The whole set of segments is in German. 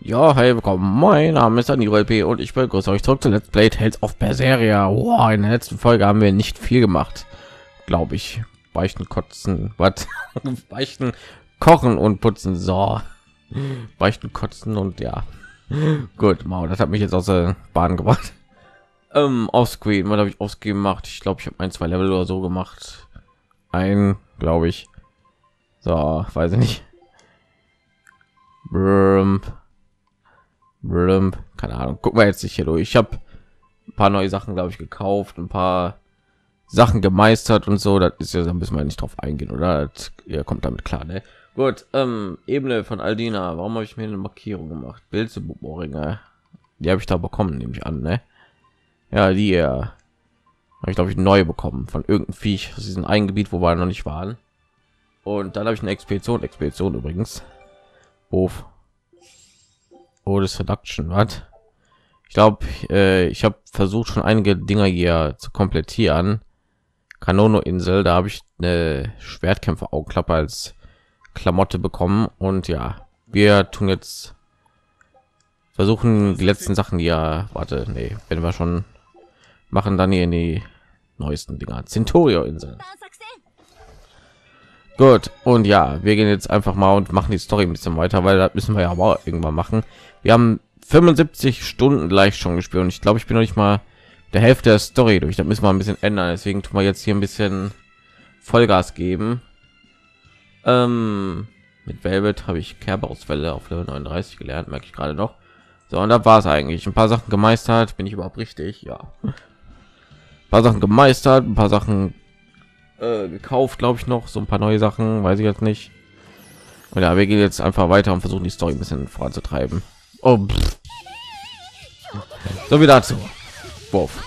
Ja, hey, willkommen. Mein Name ist Aniro LP und ich begrüße euch zurück zu Let's Play Tales of Berseria. Wow, in der letzten Folge haben wir nicht viel gemacht, glaube ich. Beichten, kotzen, was? Beichten, kochen und putzen. So, beichten, kotzen und ja. Gut, wow, das hat mich jetzt aus der Bahn gebracht. Ähm, Offscreen, was habe ich ausgemacht? Ich glaube, ich habe ein, zwei Level oder so gemacht. Ein, glaube ich. So, weiß ich nicht. Brump. Keine Ahnung. Gucken wir jetzt nicht hier durch. Ich habe ein paar neue Sachen, glaube ich, gekauft, ein paar Sachen gemeistert und so. Das ist ja, da müssen wir nicht drauf eingehen, oder? Das, ihr kommt damit klar, ne? Gut. Ähm, Ebene von Aldina. Warum habe ich mir eine Markierung gemacht? Bildzebohringe. Die habe ich da bekommen, nehme ich an, ne? Ja, die ja. Habe ich glaube ich neu bekommen von irgendeinem Viech aus diesem einen Gebiet, wo wir noch nicht waren. Und dann habe ich eine Expedition, Expedition übrigens. Hof. Oh, das Seduction, was? Ich glaube, äh, ich habe versucht schon einige Dinger hier zu komplettieren. Kanono Insel, da habe ich eine Schwertkämpfer Augenklappe als Klamotte bekommen und ja, wir tun jetzt versuchen die letzten Sachen ja, warte, nee, wenn wir schon machen dann hier in die neuesten Dinger. Centurio Insel. Gut, und ja, wir gehen jetzt einfach mal und machen die Story ein bisschen weiter, weil das müssen wir ja aber irgendwann machen. Wir haben 75 Stunden gleich schon gespielt und ich glaube, ich bin noch nicht mal der Hälfte der Story durch. Da müssen wir ein bisschen ändern. Deswegen tun wir jetzt hier ein bisschen Vollgas geben. Ähm, mit Velvet habe ich Kerbausfälle auf Level 39 gelernt, merke ich gerade noch. So, und da war es eigentlich. Ein paar Sachen gemeistert. Bin ich überhaupt richtig? Ja. Ein paar Sachen gemeistert, ein paar Sachen äh, gekauft, glaube ich noch. So ein paar neue Sachen, weiß ich jetzt nicht. Und ja, wir gehen jetzt einfach weiter und versuchen die Story ein bisschen voranzutreiben. Oh, so wie dazu. Wurf.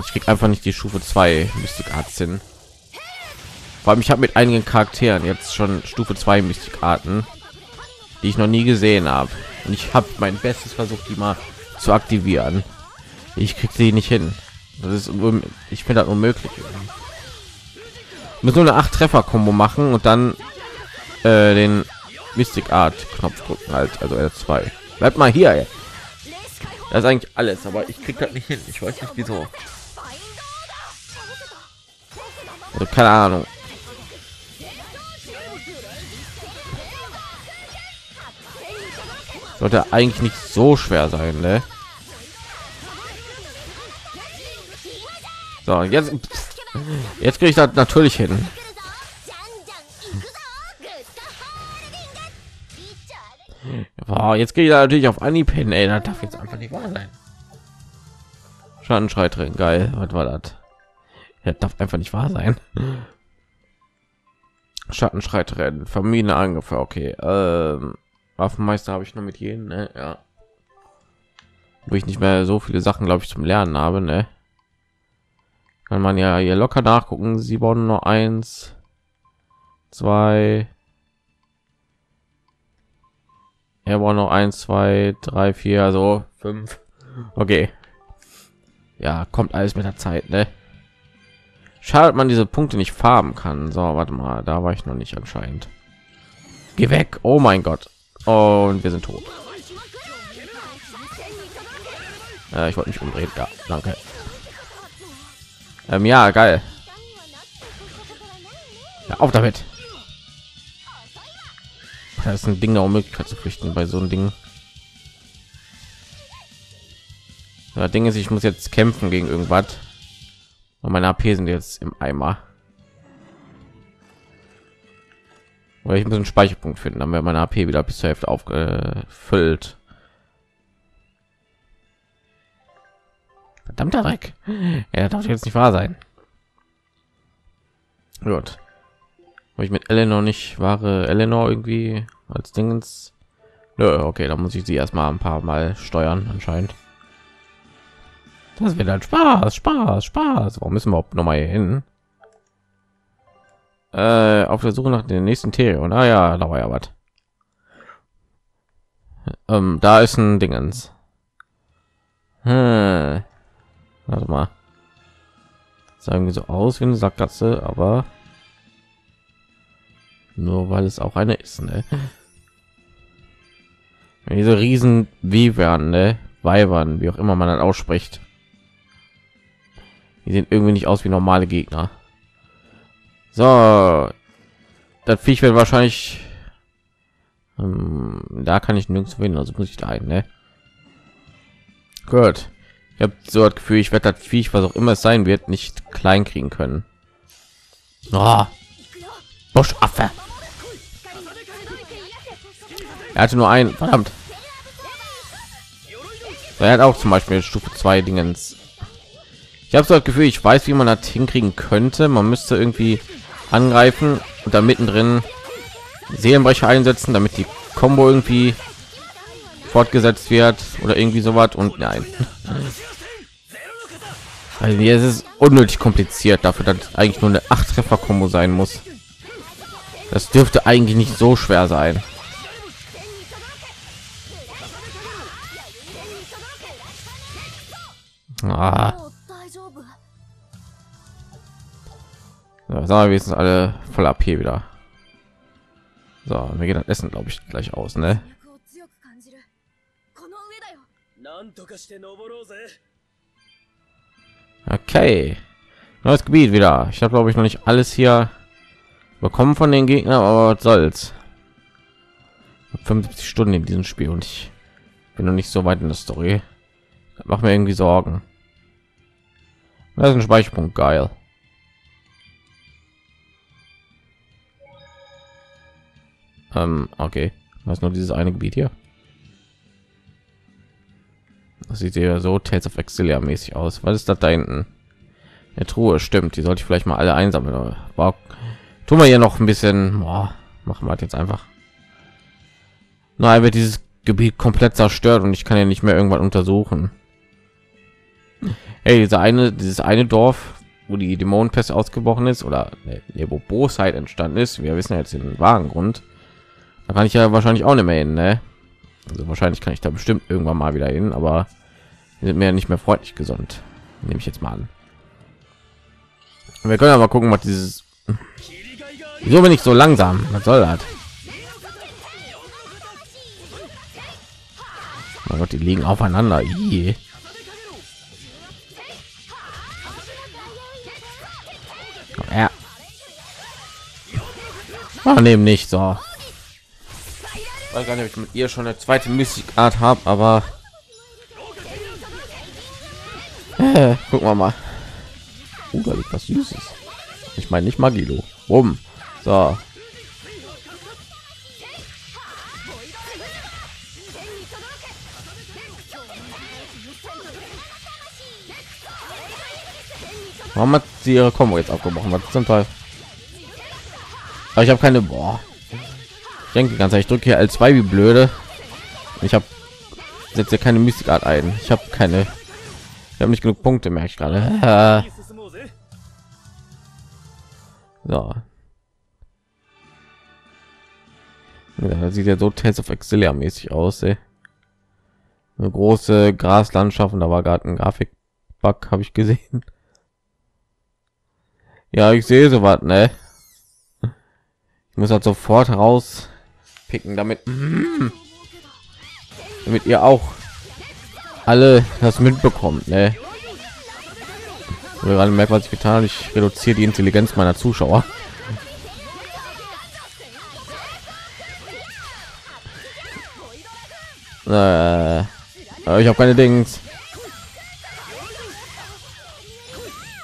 Ich krieg einfach nicht die Stufe 2 Mystic Arts hin. Vor allem ich habe mit einigen Charakteren jetzt schon Stufe 2 Mystic Arten, die ich noch nie gesehen habe. Und ich habe mein Bestes versucht, die mal zu aktivieren. Ich krieg sie nicht hin. Das ist ich finde das unmöglich. Ich muss nur eine 8 Treffer Kombo machen und dann äh, den Mystic Art Knopf drücken halt, also R2. Bleibt mal hier. Ey. Das ist eigentlich alles, aber ich krieg das nicht hin. Ich weiß nicht wieso. Also keine Ahnung. Sollte eigentlich nicht so schwer sein, ne? So, jetzt jetzt kriege ich das natürlich hin. Boah, jetzt gehe ich natürlich auf Anhieb hin, ey, das darf jetzt einfach nicht wahr sein. Schattenschrei drin, geil, was war das? Ja, darf einfach nicht wahr sein. Schattenschrei Familie angefallen, okay. Ähm, Waffenmeister habe ich nur mit jedem, ne? ja. Wo ich nicht mehr so viele Sachen, glaube ich, zum Lernen habe, ne? Kann man ja hier locker nachgucken. Sie bauen nur eins, zwei, Er war noch eins, zwei, drei, vier, also fünf. Okay. Ja, kommt alles mit der Zeit, ne? Schade, man diese Punkte nicht farben kann. So, warte mal, da war ich noch nicht anscheinend. Geh weg! Oh mein Gott! Und wir sind tot. Äh, ich wollte mich umdrehen. Ja, danke. Ähm, ja, geil. Ja, auf damit das ist ein Ding der Unmöglichkeit zu flüchten bei so einem Ding. Ja, Ding ist, ich muss jetzt kämpfen gegen irgendwas. Und meine AP sind jetzt im Eimer. Oder ich muss einen Speicherpunkt finden, dann wäre meine AP wieder bis zur Hälfte aufgefüllt. Verdammter Dreck. Ja, darf jetzt nicht wahr sein. Gut. Habe ich mit Eleanor nicht wahre Eleanor irgendwie als Dingens? Nö, okay, dann muss ich sie erstmal ein paar Mal steuern anscheinend. Das wird halt Spaß, Spaß, Spaß. Warum müssen wir noch mal hin? Äh, auf der Suche nach den nächsten Therion. Ah ja, da war ja was. Ähm, da ist ein Dingens. Hm. Warte mal. Sagen wir so aus wie eine Sackgasse, aber nur weil es auch eine ist. Ne? Diese riesen Wivern, ne? Weibern, wie auch immer man dann ausspricht. Die sehen irgendwie nicht aus wie normale Gegner. So, das Viech wird wahrscheinlich ähm, da kann ich nirgends finden, also muss ich da ein, ne? Gut. Ich habe so das Gefühl, ich werde das Viech, was auch immer es sein wird, nicht klein kriegen können. Oh. Buschaffe. Er hatte nur ein, verdammt. Er hat auch zum Beispiel Stufe 2 Dingens. Ich habe so das Gefühl, ich weiß, wie man das hinkriegen könnte. Man müsste irgendwie angreifen und da mittendrin Seelenbrecher einsetzen, damit die Combo irgendwie fortgesetzt wird oder irgendwie so was und nein. Also hier ist es unnötig kompliziert dafür, dass eigentlich nur eine 8 Treffer Combo sein muss. Das dürfte eigentlich nicht so schwer sein. Ah. Ja, sagen wir wenigstens alle voll ab hier wieder. So, wir gehen das Essen, glaube ich, gleich aus, ne? Okay. Neues Gebiet wieder. Ich habe, glaube ich, noch nicht alles hier bekommen von den Gegnern, aber was soll's. 75 Stunden in diesem Spiel und ich bin noch nicht so weit in der Story. Das macht mir irgendwie Sorgen. Das ist ein Speicherpunkt, geil. Ähm, okay. Was nur dieses eine Gebiet hier? Das sieht ja so Tales of Exilia mäßig aus. Was ist das da hinten? Der Truhe stimmt. Die sollte ich vielleicht mal alle einsammeln. Wow. Tun wir hier noch ein bisschen. Boah, machen wir jetzt einfach. Na, wird dieses Gebiet komplett zerstört und ich kann ja nicht mehr irgendwann untersuchen. Hey, diese eine, dieses eine Dorf, wo die Dämonenpest ausgebrochen ist oder ne, wo Bosheit entstanden ist. Wir wissen ja jetzt den wahren Grund. Da kann ich ja wahrscheinlich auch nicht mehr hin, ne? Also wahrscheinlich kann ich da bestimmt irgendwann mal wieder hin, aber sind mir nicht mehr freundlich gesund. Nehme ich jetzt mal an. Wir können aber gucken, was dieses. Wieso bin ich so langsam? Was soll das? Mein Gott, die liegen aufeinander. Ih. Ja. Oh, nehmen nicht so ob ich mit ihr schon eine zweite Mystikart habe, aber äh, gucken wir mal. Uh, da liegt was Süßes. Ich meine nicht Magilo. Rum. So. Warum hat sie ihre Kombo jetzt abgebrochen? Was zum Teil? Aber ich habe keine. Boah denke ganz ich drücke hier als zwei wie blöde ich habe ja keine mystikart ein ich habe keine ich habe nicht genug punkte merke ich gerade so. Ja, sieht ja so Tales of Exilia mäßig aus ey. eine große graslandschaft und da war gerade ein grafikbug habe ich gesehen ja ich sehe so was ne ich muss halt sofort raus picken, damit, damit ihr auch alle das mitbekommt. Ne? Gerade merkt, was ich getan. Ich reduziere die Intelligenz meiner Zuschauer. Äh, ich habe keine Dings.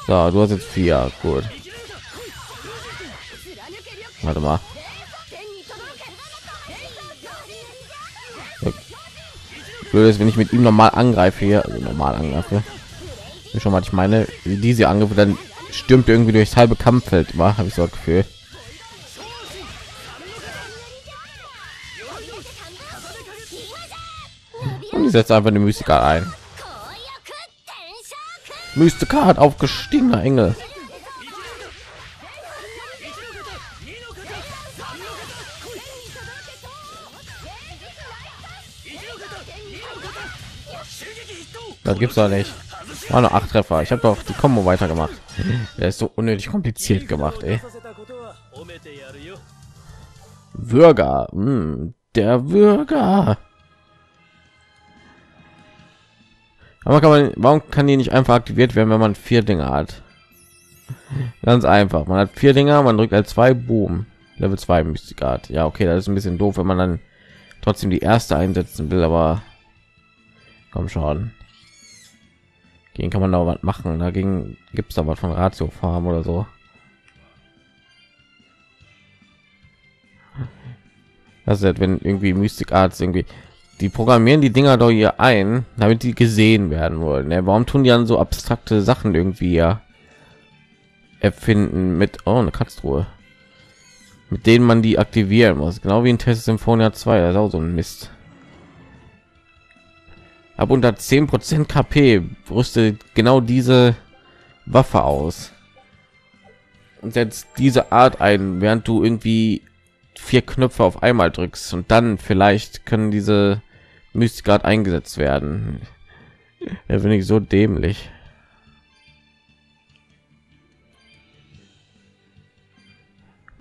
So, du hast jetzt vier. Gut. Warte mal. Blöd ist wenn ich mit ihm normal angreife hier. Also normal angreife. Schon mal ich meine diese angriffe dann stürmt irgendwie durchs halbe kampffeld war habe ich so gefühl. Und ich setze einfach eine mystika ein. Mystika hat aufgestiegener engel Das gibt's doch nicht. War nur acht Treffer. Ich habe doch die Combo weitergemacht. Der ist so unnötig kompliziert gemacht, ey. Bürger, hm, der Bürger. Aber kann man, warum kann die nicht einfach aktiviert werden, wenn man vier Dinge hat? Ganz einfach. Man hat vier Dinger, man drückt als zwei Boom. Level 2 Mystikart. Ja, okay, das ist ein bisschen doof, wenn man dann trotzdem die erste einsetzen will, aber komm schon. Gegen kann man da was machen. Dagegen gibt es da was von Ratio Farm oder so. Das ist, wenn irgendwie Mystic Arts irgendwie die programmieren die Dinger doch hier ein, damit die gesehen werden wollen. Ja, warum tun die dann so abstrakte Sachen irgendwie ja erfinden mit oh, eine Katztruhe, mit denen man die aktivieren muss, genau wie in Test Symphonia 2, das ist auch so ein Mist. Ab unter 10 Prozent KP rüstet genau diese Waffe aus und setzt diese Art ein, während du irgendwie vier Knöpfe auf einmal drückst und dann vielleicht können diese Mystik gerade eingesetzt werden. Er finde ich so dämlich.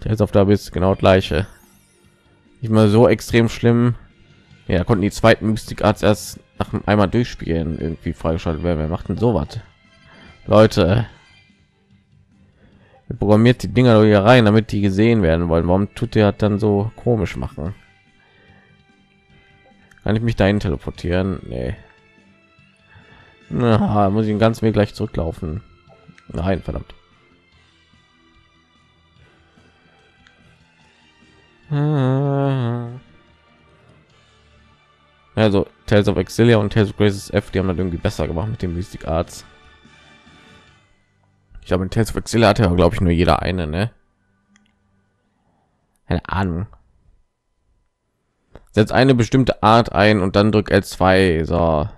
Ist auf der bis genau gleiche. Nicht mal so extrem schlimm. Ja, konnten die zweiten Mystik Arts erst nach einmal durchspielen irgendwie freigeschaltet werden. Wer macht denn so was? Leute, programmiert die Dinger hier rein, damit die gesehen werden wollen. Warum tut der dann so komisch machen? Kann ich mich dahin teleportieren? Nee. Na, muss ich den ganzen Weg gleich zurücklaufen. Nein, verdammt. Also Tales of Exilia und Tales of Graces F, die haben dann irgendwie besser gemacht mit dem Mystic Arts. Ich glaube, in Tales of Exilia hatte ja, glaube ich, nur jeder eine, ne? Eine Ahnung. Setzt eine bestimmte Art ein und dann drückt L2. So.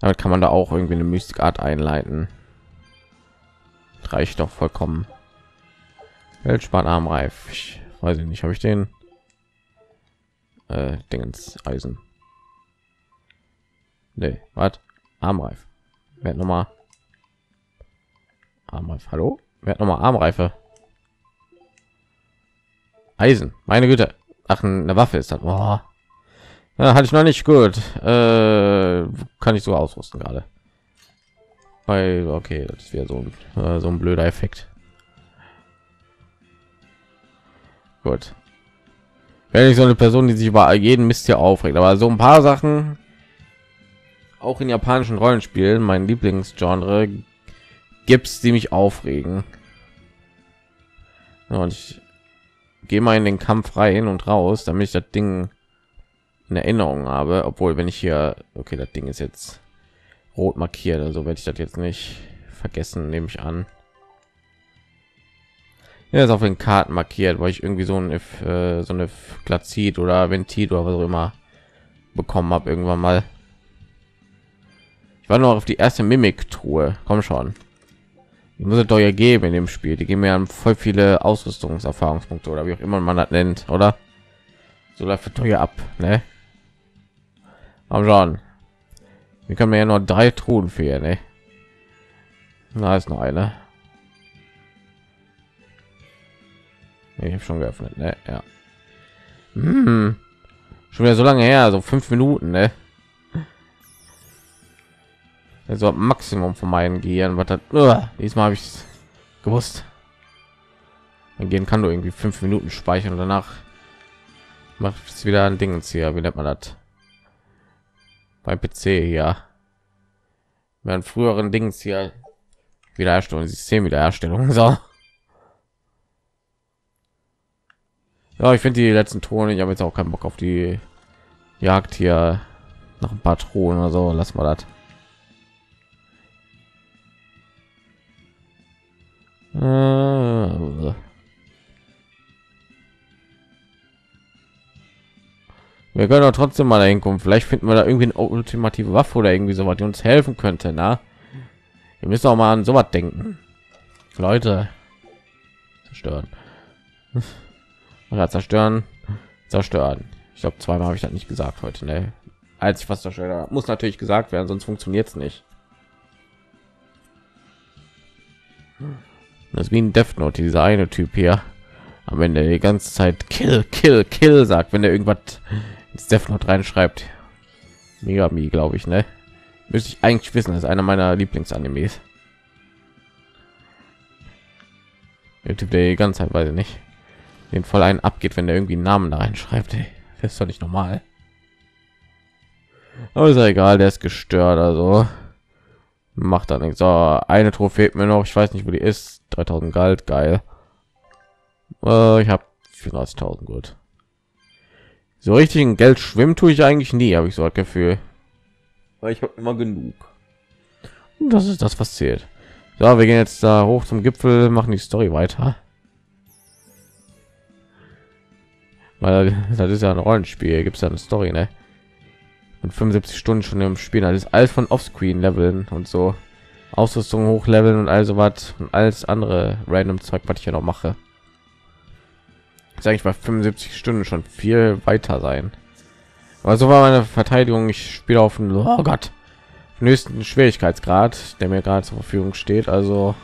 Damit kann man da auch irgendwie eine Mystik Art einleiten. Reicht doch vollkommen. Weltspan Armreif. Ich weiß ich nicht, habe ich den äh, Dingens Eisen. Nee, was? Armreif. Wer noch mal Armreif. Hallo? Wer hat noch mal Armreife? Eisen. Meine Güte. Ach, eine Waffe ist das. Boah. Ja, hatte ich noch nicht gut. Äh, kann ich so ausrüsten gerade. Weil, okay, das ist wieder so ein, äh, so ein blöder Effekt. Gut. Wenn ich so eine Person, die sich über jeden Mist hier aufregt, aber so ein paar Sachen, auch in japanischen Rollenspielen, mein Lieblingsgenre, gibt's die mich aufregen. Und ich gehe mal in den Kampf rein und raus, damit ich das Ding in Erinnerung habe. Obwohl, wenn ich hier, okay, das Ding ist jetzt rot markiert, also werde ich das jetzt nicht vergessen, nehme ich an. Ja, ist auf den Karten markiert, weil ich irgendwie so ein äh, so eine Glatzit oder Ventit oder was auch immer bekommen habe irgendwann mal. Ich war nur auf die erste Mimik-Truhe. Komm schon. Ich muss es doch ja geben in dem Spiel. Die geben mir ja voll viele Ausrüstungserfahrungspunkte oder wie auch immer man das nennt, oder? So dafür teuer ab, ne? Aber schon. Wir können ja nur drei Truhen für, ne? Na, ist noch eine. Ich habe schon geöffnet, ne? Ja. Hm. Schon wieder so lange her, so fünf Minuten, ne? Also Maximum von meinen Gehirn, was uh, diesmal habe ich gewusst. Dann gehen kann du irgendwie fünf Minuten speichern und danach macht es wieder ein Ding hier. Wie nennt man das? Beim PC ja. Während früheren Dings hier Wiederherstellung, System Wiederherstellung so. Ja, ich finde die letzten Tone. Ich habe jetzt auch keinen Bock auf die Jagd hier nach ein paar Thronen oder so. Lass mal das. Äh, wir können doch trotzdem mal dahin kommen. Vielleicht finden wir da irgendwie eine ultimative Waffe oder irgendwie so was, die uns helfen könnte. Na, wir müssen auch mal an so was denken. Leute, zerstören. Oder zerstören, zerstören. Ich glaube, zweimal habe ich das nicht gesagt heute. Ne? Als ich was zerstört muss natürlich gesagt werden, sonst funktioniert es nicht. Das ist wie ein Death Note, dieser eine Typ hier. Am Ende die ganze Zeit Kill, Kill, Kill sagt, wenn er irgendwas ins Death Note reinschreibt. Megami, glaube ich, ne? Müsste ich eigentlich wissen, das ist einer meiner Lieblingsanimes. Der Typ, der die ganze Zeit, weiß ich nicht, den voll einen abgeht, wenn der irgendwie einen Namen da reinschreibt. Ey. Das ist doch nicht normal. Aber ist ja egal, der ist gestört, also macht da nichts. So, eine Trophäe mir noch, ich weiß nicht, wo die ist. 3000 Galt, geil. Äh, ich habe 400.000 gut. So richtigen Geld schwimmen tue ich eigentlich nie, habe ich so ein Gefühl. Weil ich habe immer genug. Und das ist das, was zählt. So, wir gehen jetzt da hoch zum Gipfel, machen die Story weiter. Weil das ist ja ein Rollenspiel, gibt es ja eine Story, ne? Und 75 Stunden schon im Spiel, das ist alles von Offscreen leveln und so. Ausrüstung hochleveln und also was und alles andere random Zeug, was ich ja noch mache sage ich bei 75 Stunden schon viel weiter sein. Aber so war meine Verteidigung. Ich spiele auf den oh Gott höchsten Schwierigkeitsgrad, der mir gerade zur Verfügung steht. Also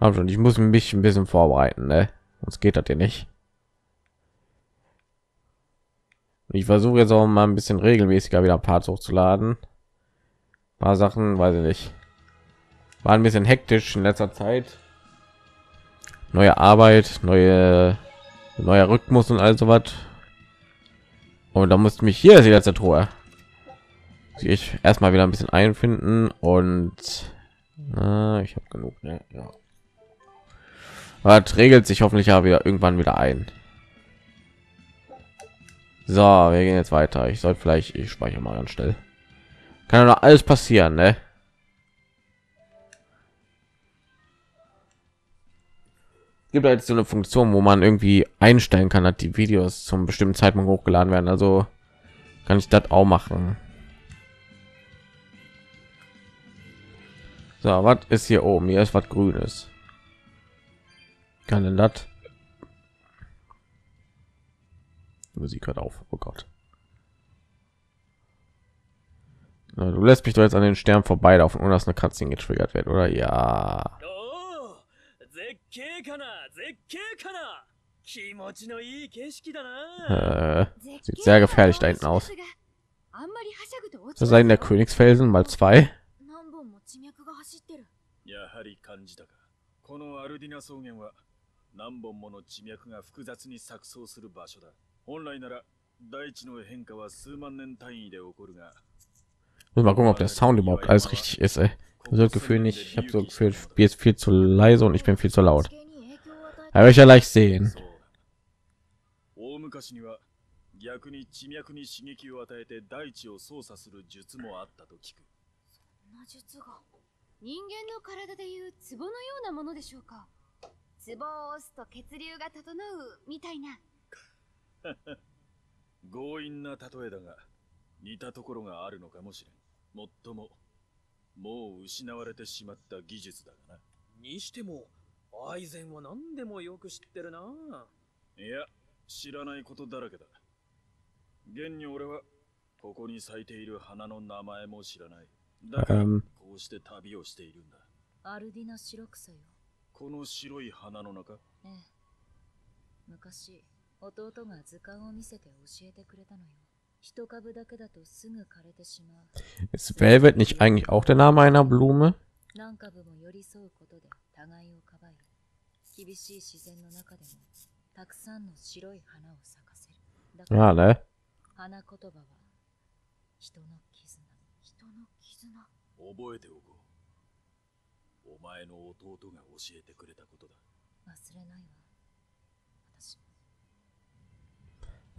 schon. Ich muss mich ein bisschen vorbereiten, ne? Sonst geht das ja nicht. Ich versuche jetzt auch mal ein bisschen regelmäßiger wieder Parts hochzuladen. Ein paar Sachen, weiß ich nicht. War ein bisschen hektisch in letzter Zeit. Neue Arbeit, neue neuer Rhythmus und all so was. Und da musste mich hier die letzte Truhe. Ich erstmal wieder ein bisschen einfinden und äh, ich habe genug. Ne? Ja. Was regelt sich hoffentlich ja wieder irgendwann wieder ein. So, wir gehen jetzt weiter. Ich sollte vielleicht, ich speichere mal ganz. Kann ja alles passieren, ne? gibt halt so eine Funktion, wo man irgendwie einstellen kann, dass die Videos zum bestimmten Zeitpunkt hochgeladen werden. Also kann ich das auch machen. So, was ist hier oben? Hier ist was Grünes. Kann denn das? Musik hört auf. Oh Gott. du lässt mich doch jetzt an den Stern vorbei laufen, ohne dass eine Katze getriggert wird, oder? Ja. 景かな絶景かな気持ちのいい景色だな。Äh, sieht sehr gefährlich da hinten aus. Das sei der Königsfelsen mal zwei. やはり感じたか。このアルディナ草原は何本もの地脈が複雑に錯綜する場所だ。 本来なら大地の変化は数万年単位で起こるが。Muss mal gucken, ob der Sound überhaupt alles richtig ist. Ey. so Gefühl nicht. Ich habe so Gefühl, Spiel ist viel zu leise und ich bin viel zu laut. Aber ich ja leicht sehen. 逆に地脈に刺激を与えて大地を操作する術もあったと聞く。そんな術が人間の体でいう壺のようなものでしょうか。壺を押すと血流が整うみたいな。強引な例えだが似たところがあるのかもしれん。もっとももう失われてしまった技術だがな。にしても、アイゼンは何でもよく知ってるな。いや、知らないことだらけだ。現に俺は、ここに咲いている花の名前も知らない。だから、こうして旅をしているんだ。アルディナ白草よ。この白い花の中ええ。昔、弟が図鑑を見せて教えてくれたのよ。一株だけだとすぐ枯れてしまう。Ist Velvet nicht eigentlich auch der Name einer Blume? 何株も寄り添うことで互いをかばい、厳しい自然の中でもたくさんの白い花を咲かせる。だから、ね、花言葉は人の絆。人の絆覚えておこう。お前の弟が教えてくれたことだ。忘れないわ。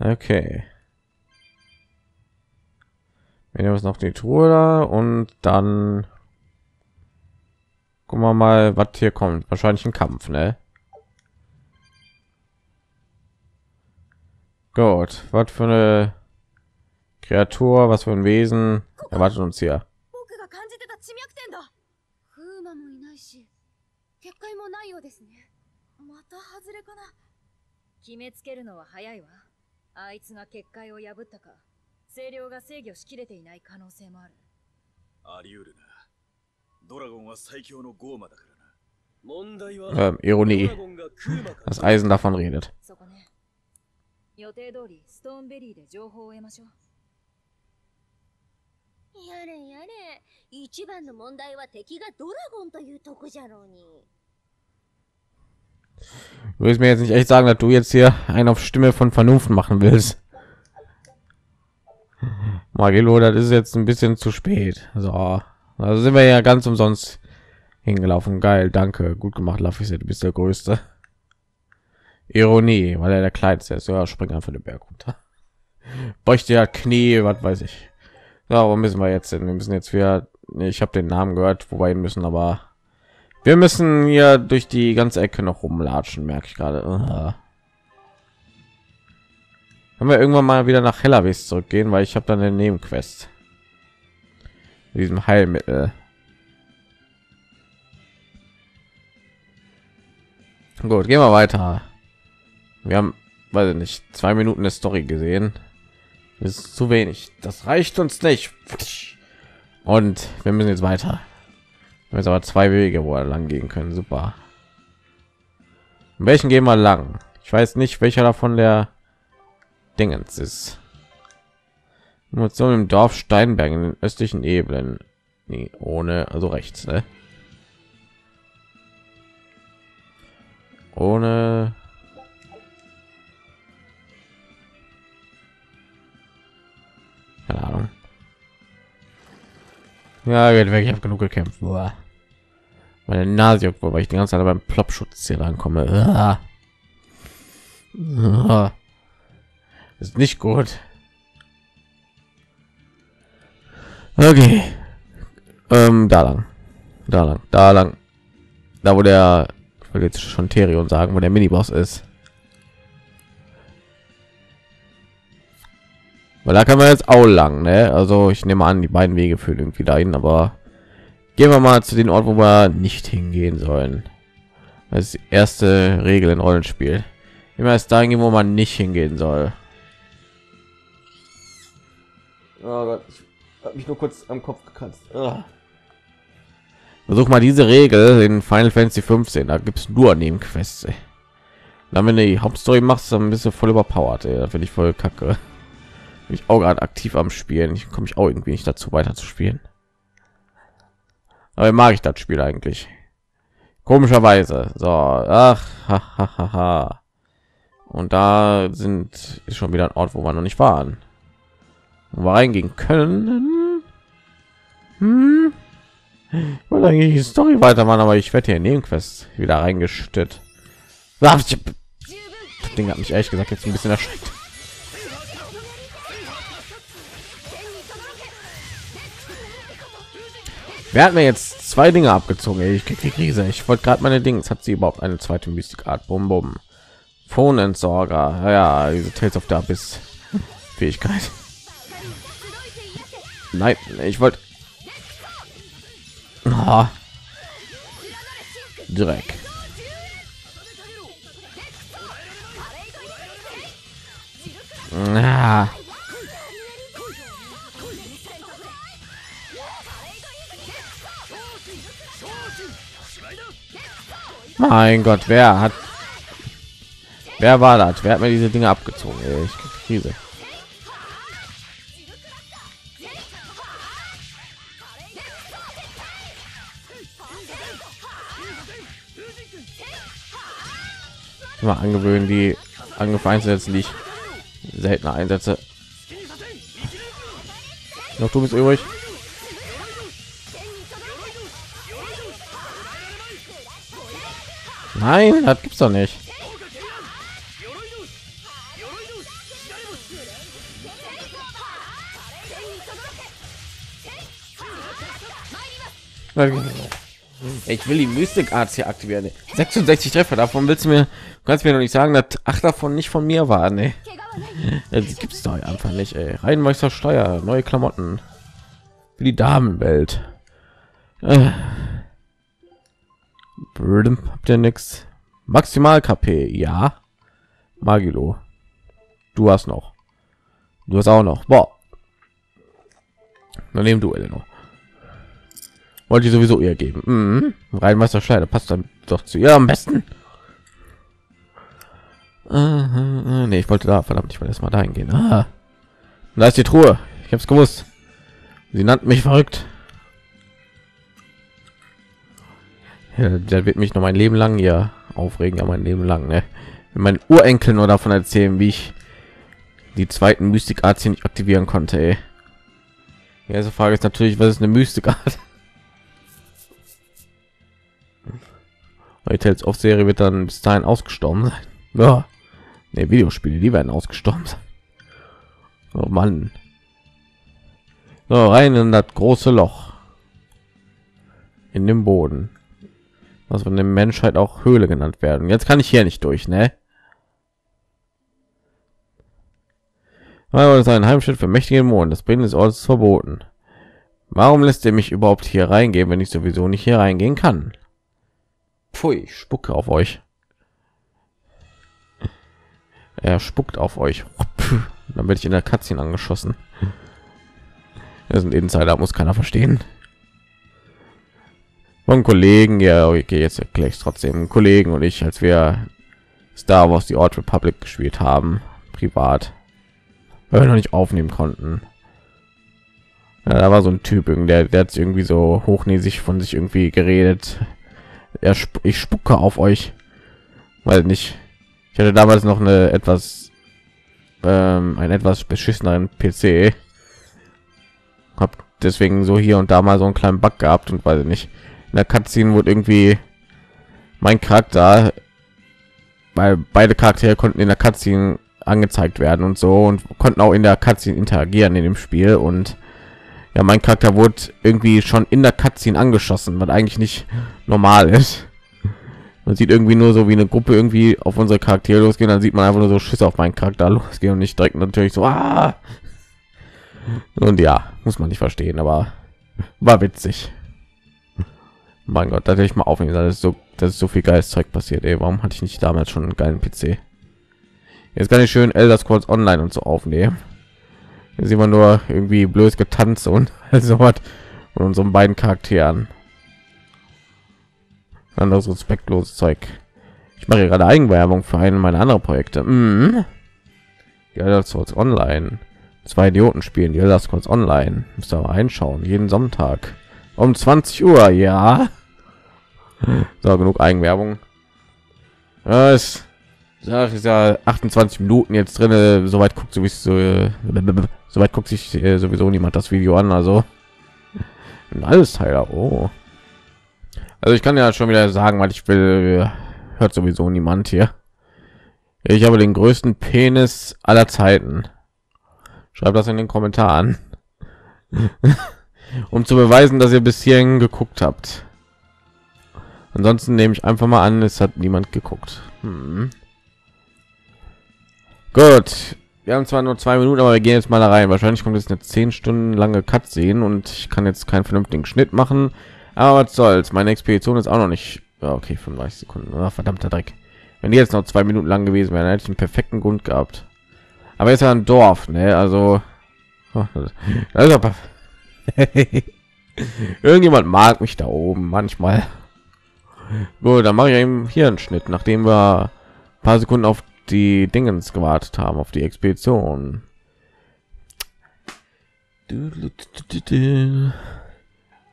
Okay. Wir nehmen uns noch die Truhe da und dann gucken wir mal, was hier kommt. Wahrscheinlich ein Kampf, ne? Gut, was für eine Kreatur, was für ein Wesen erwartet uns hier? あいつが結界を破ったか。声量が制御しきれていない可能性もある。あり得るな。ドラゴンは最強のゴーマだからな。問題は、ähm, Ironie. Das Eisen davon redet. そこね。予定通りストーンベリーで情報を得ましょう。ややれやれ一番の問題は敵がドラゴンというとこじゃろうに Du willst mir jetzt nicht echt sagen, dass du jetzt hier einen auf Stimme von Vernunft machen willst. Magilo, das ist jetzt ein bisschen zu spät. So, also sind wir ja ganz umsonst hingelaufen. Geil, danke, gut gemacht, Laffy. Du bist der Größte. Ironie, weil er der Kleinste ist. Ja, spring einfach den Berg runter. Bräuchte ja Knie, was weiß ich. Ja, wo müssen wir jetzt hin? Wir müssen jetzt wieder. Ich habe den Namen gehört, wo wir hin müssen, aber wir müssen hier durch die ganze Ecke noch rumlatschen, merke ich gerade. Uh. Haben wir irgendwann mal wieder nach Hellerwes zurückgehen, weil ich habe dann eine Nebenquest. Mit diesem Heilmittel. Gut, gehen wir weiter. Wir haben, weiß ich nicht, zwei Minuten der Story gesehen. Das ist zu wenig. Das reicht uns nicht. Und wir müssen jetzt weiter. Jetzt aber zwei Wege, wo wir lang gehen können. Super. In welchen gehen wir lang? Ich weiß nicht, welcher davon der Dingens ist. Emotion im Dorf Steinberg in den östlichen Ebenen. Nee, ohne, also rechts, ne? Ohne keine Ahnung. Ja, geht weg. Ich habe genug gekämpft. Boah. Meine Nase weil ich die ganze Zeit beim Plopschutz hier rankomme. Ist nicht gut. Okay. Ähm, da lang. Da lang. Da lang. Da wo der jetzt schon Therion sagen, wo der Miniboss ist. Weil da kann man jetzt auch lang, ne? Also ich nehme an, die beiden Wege führen irgendwie dahin, aber gehen wir mal zu den Ort, wo wir nicht hingehen sollen. Das ist die erste Regel in Rollenspiel. Immer erst dahin gehen, wo man nicht hingehen soll. Oh Gott, ich habe mich nur kurz am Kopf gekratzt. Oh. Versuch mal diese Regel in Final Fantasy 15. Da gibt es nur Nebenquests. Dann wenn du die Hauptstory machst, dann bist du voll überpowered. Ey. Da finde ich voll kacke ich auch gerade aktiv am Spielen. Ich komme ich auch irgendwie nicht dazu, weiter zu spielen. Aber mag ich das Spiel eigentlich. Komischerweise. So, ach, ha, ha, ha, ha. Und da sind ist schon wieder ein Ort, wo wir noch nicht waren. Wo wir reingehen können. Hm. Ich wollte eigentlich die Story weitermachen, aber ich werde hier in Nebenquest wieder reingestellt. Das Ding hat mich ehrlich gesagt jetzt ein bisschen erschreckt. Wer hat mir jetzt zwei Dinge abgezogen? Ich kriege die Krise. Ich wollte gerade meine Dinge. Hat sie überhaupt eine zweite Mystikart? Bum bum. Phonentsorger. Ja, diese Tales of the Abyss Fähigkeit. Nein, ich wollte. Oh. Dreck. Ah. Mein Gott, wer hat Wer war das? Wer hat mir diese Dinge abgezogen? Ich Krise. Immer angewöhnen, die angefangen einzusetzen, die ich seltener einsetze. Noch du bist übrig. Nein, das gibt's doch nicht. Ich will die Mystik Arts hier aktivieren. 66 Treffer davon willst du mir kannst mir noch nicht sagen, dass acht davon nicht von mir waren. Ne? Das gibt's doch einfach nicht. Ey. Reinmeister Steuer, neue Klamotten für die Damenwelt. Äh. Habt ihr nichts? Maximal KP, ja. Magilo. Du hast noch. Du hast auch noch. Boah. Dann nehmen du Eleanor. Wollte ich sowieso ihr geben. Mhm. Reinmeister Schleider passt dann doch zu ihr am besten. Uh, nee, ich wollte da verdammt, ich wollte erst mal dahin gehen. Ah. Da ist die Truhe. Ich habe es gewusst. Sie nannten mich verrückt. Ja, der wird mich noch mein Leben lang hier aufregen, ja mein Leben lang. Ne? Wenn mein Urenkel nur davon erzählen, wie ich die zweiten Mystikart nicht aktivieren konnte. Ey. Die erste Frage ist natürlich, was ist eine Mystikart? Tales of Serie wird dann bis dahin ausgestorben sein. Ja. Ne, Videospiele, die werden ausgestorben sein. Oh Mann. So, rein in das große Loch. In dem Boden. Was von der Menschheit auch Höhle genannt werden. Jetzt kann ich hier nicht durch, ne? Weil ein Heimschild für mächtige Mond. Das Binnen des Ortes verboten. Warum lässt er mich überhaupt hier reingehen, wenn ich sowieso nicht hier reingehen kann? Pfui, ich spucke auf euch. Er spuckt auf euch. Dann werde ich in der Katzin angeschossen. Das sind Insider, muss keiner verstehen. Von Kollegen, ja, okay, jetzt erkläre ich trotzdem. Kollegen und ich, als wir Star Wars die Old Republic gespielt haben, privat, weil wir noch nicht aufnehmen konnten. Ja, da war so ein Typ, der, der hat irgendwie so hochnäsig von sich irgendwie geredet er ich spucke auf euch weil nicht ich hatte damals noch eine etwas ähm, ein etwas beschisseneren pc hab deswegen so hier und da mal so einen kleinen bug gehabt und weil nicht in der cutscene wurde irgendwie mein charakter weil beide charaktere konnten in der cutscene angezeigt werden und so und konnten auch in der cutscene interagieren in dem spiel und ja mein charakter wurde irgendwie schon in der cutscene angeschossen was eigentlich nicht normal ist man sieht irgendwie nur so wie eine gruppe irgendwie auf unsere charaktere losgehen dann sieht man einfach nur so schüsse auf meinen charakter losgehen und nicht direkt natürlich so ah! und ja muss man nicht verstehen aber war witzig mein gott da hätte ich mal aufnehmen das ist so das ist so viel geiles zeug passiert ey. warum hatte ich nicht damals schon einen geilen pc jetzt kann ich schön Elder Scrolls online und so aufnehmen hier sieht man nur irgendwie bloß getanzt und also was von unseren beiden Charakteren. Anderes respektloses Zeug. Ich mache gerade Eigenwerbung für einen meiner anderen Projekte. Mm. Ja, Souls Online. Zwei Idioten spielen die Elder Scrolls Online. Müsst aber einschauen. Jeden Sonntag um 20 Uhr. Ja. So genug Eigenwerbung. Es sag ich ja 28 Minuten jetzt drin. Soweit guckt sowieso soweit guckt sich äh, sowieso niemand das Video an. Also alles Teiler. Oh. Also ich kann ja schon wieder sagen, weil ich will, hört sowieso niemand hier. Ich habe den größten Penis aller Zeiten. Schreibt das in den Kommentaren, um zu beweisen, dass ihr bis hierhin geguckt habt. Ansonsten nehme ich einfach mal an, es hat niemand geguckt. Hm. Gut, wir haben zwar nur zwei Minuten, aber wir gehen jetzt mal da rein. Wahrscheinlich kommt jetzt eine zehn Stunden lange Cutscene und ich kann jetzt keinen vernünftigen Schnitt machen. Aber was soll's? Meine Expedition ist auch noch nicht. Ja, okay, 35 Sekunden. Oh, verdammter Dreck. Wenn die jetzt noch zwei Minuten lang gewesen wären, hätte ich einen perfekten Grund gehabt. Aber jetzt ja ein Dorf, ne? Also, ist aber irgendjemand mag mich da oben manchmal. Gut, dann mache ich eben hier einen Schnitt, nachdem wir ein paar Sekunden auf die Dingens gewartet haben, auf die Expedition.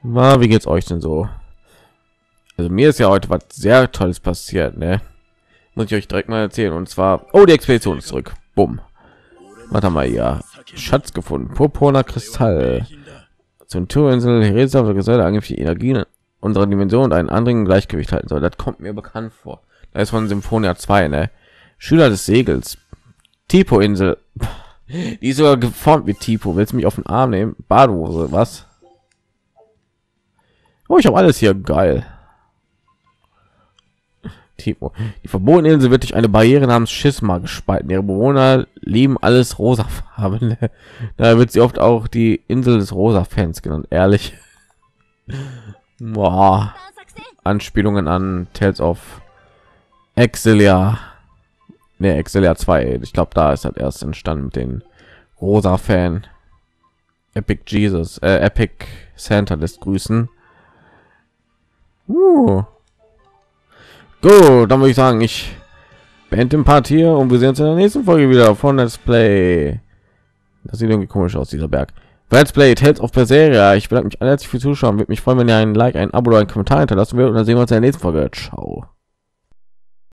War, wie geht's euch denn so? Also mir ist ja heute was sehr tolles passiert, ne? Muss ich euch direkt mal erzählen. Und zwar, oh, die Expedition ist zurück. Bumm. Warte mal, ja. Schatz gefunden. Purpurner Kristall. Zum Tourinsel Heresa Geselle angeblich Energien unserer Dimension und einen anderen Gleichgewicht halten soll. Das kommt mir bekannt vor. Da ist von Symphonia 2, ne? Schüler des Segels. Tipo-Insel. Die ist sogar geformt wie Tipo. Willst du mich auf den Arm nehmen? Badehose, was? Oh, ich habe alles hier. Geil. Tipo. Die verbotene Insel wird durch eine Barriere namens Schisma gespalten. Ihre Bewohner lieben alles rosa Farben. Da wird sie oft auch die Insel des rosa Fans genannt. Ehrlich. Boah. Anspielungen an Tales of Exilia. Ne Excelia 2 ich glaube da ist das erst entstanden mit den rosa fan. Epic jesus äh, epic santa lässt grüßen. Uh. gut dann würde ich sagen ich beende den part hier und wir sehen uns in der nächsten folge wieder von let's play. Das sieht irgendwie komisch aus dieser berg Let's Play Tales of Berseria. Ich bedanke mich herzlich fürs Zuschauen. Würde mich freuen, wenn ihr ein Like, ein Abo oder einen Kommentar hinterlassen würdet. Und dann sehen wir uns in der nächsten Folge. Ciao.